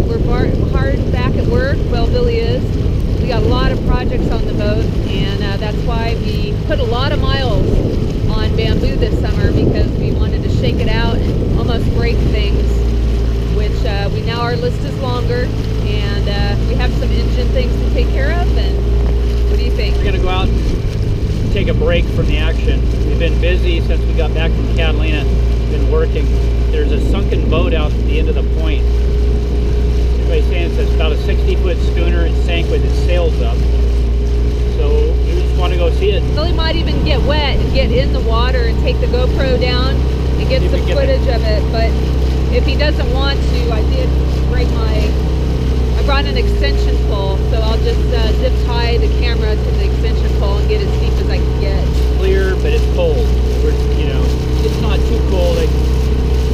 We're bar hard back at work. Well, Billy is. We got a lot of projects on the boat, and uh, that's why we put a lot of miles on bamboo this summer because we wanted to shake it out and almost break things, which uh, we now our list is longer, and uh, we have some engine things to take care of. And what do you think? We're gonna go out and take a break from the action. We've been busy since we got back from Catalina. Been working. There's a sunken boat out at the end of the point Saying it's about a 60 foot schooner. It sank with its sails up. So we just want to go see it. Billy might even get wet and get in the water and take the GoPro down and get some get footage of it. But if he doesn't want to, I did break my. I brought an extension pole, so I'll just uh, zip tie the camera to the extension pole and get as deep as I can get. Clear, but it's cold. We're, you know, it's not too cold. It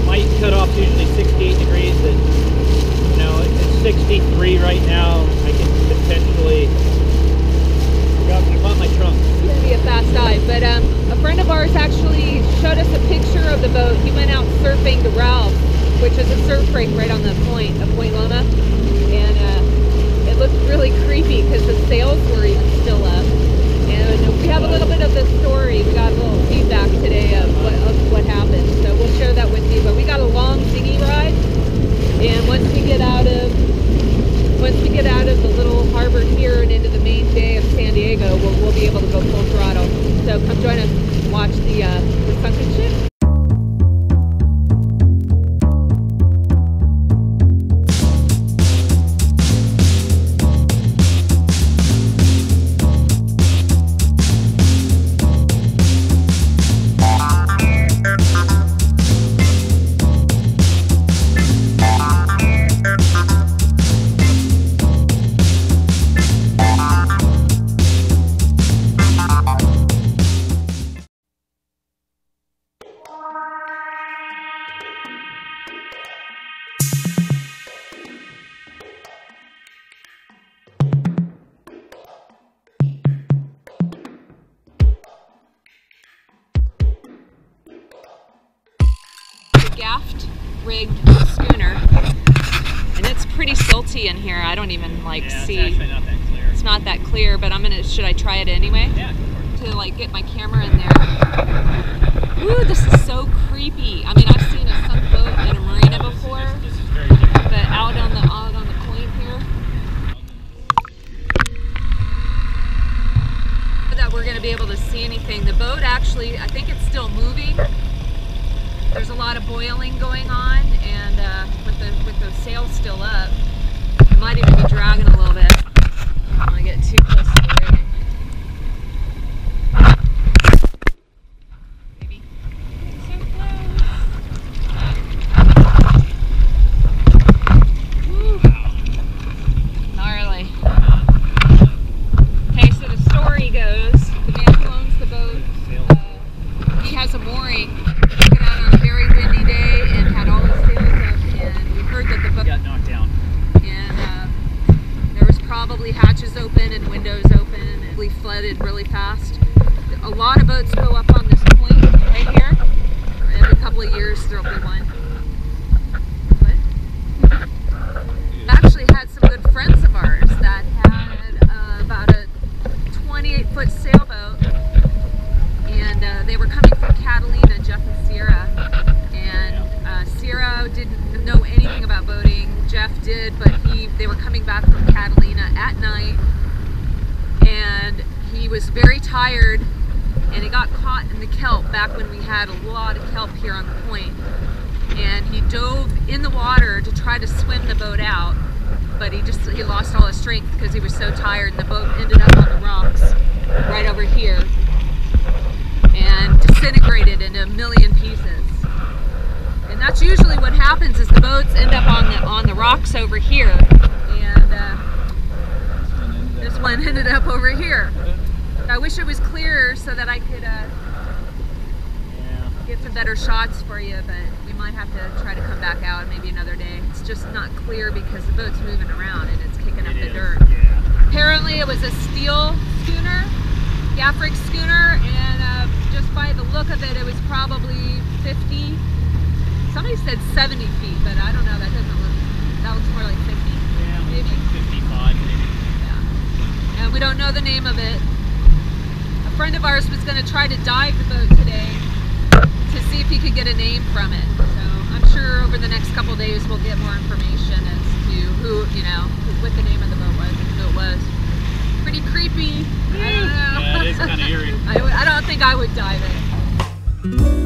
might cut off to usually 68 degrees, but you know, it's 63 right now. I can potentially. Forgot I bought my trunk. It's gonna be a fast dive. But um, a friend of ours actually showed us a picture of the boat. He went out surfing to Ralph, which is a surf break right on the point of Point Loma, and uh, it looked really creepy because the sails were even still up. And we have a little bit of the story. We got a little feedback today of what, of what happened, so we'll share that with you. But we got a long dinghy ride, and once we get out of once we get out of the little harbor here and into the main bay of San Diego, we'll, we'll be able to go full throttle. So come join us watch the, uh, the sunken ship. Rigged schooner, and it's pretty silty in here. I don't even like see. not that clear. It's not that clear, but I'm gonna. Should I try it anyway? Yeah, it. to like get my camera in there. Ooh, this is so creepy. I mean, I've seen a marina before, This is very different. but out on the out on the point here. That we're gonna be able to see anything. The boat actually, I think it's still moving. There's a lot of boiling going on, and uh, with the with the sails still up, it might even be dragging a little bit. I don't want to get too close to the rigging. Maybe. So close. Woo. Gnarly. Okay, so the story goes, the man who owns the boat, uh, he has a mooring. Took it out on a very windy day and had all his sails up, and we heard that the boat Got knocked down. and uh, there was probably hatches open and windows open and we flooded really fast. A lot go up on this point right here. Every couple of years there'll be one. What? Actually had some good friends of ours that had uh, about a 28 foot sailboat and uh, they were coming from Catalina, Jeff and Sierra. And uh, Sierra didn't know anything about boating. Jeff did, but he they were coming back from Catalina at night, and he was very tired, and he got caught in the kelp back when we had a lot of kelp here on the point. And he dove in the water to try to swim the boat out, but he just he lost all his strength because he was so tired, and the boat ended up on the rocks right over here and disintegrated into a million pieces. And that's usually what happens is the boats end up on the on the rocks over here, and uh, this one ended up over here. I wish it was clearer so that I could uh, Yeah. get some better shots for you, but we might have to try to come back out maybe another day. It's just not clear because the boat's moving around and it's kicking up It the is, dirt. Yeah. Apparently it was a steel schooner, gaff rig schooner, and uh, just by the look of it, it was probably 50. Somebody said 70 feet, but I don't know. That doesn't look. That looks more like 50. Yeah. Maybe. 55 maybe. Yeah. And we don't know the name of it. A friend of ours was going to try to dive the boat today to see if he could get a name from it. So I'm sure over the next couple days we'll get more information as to who, you know, what the name of the boat was and who it was. Pretty creepy. I don't know. Yeah, it is kind of eerie. I, I don't think I would dive it.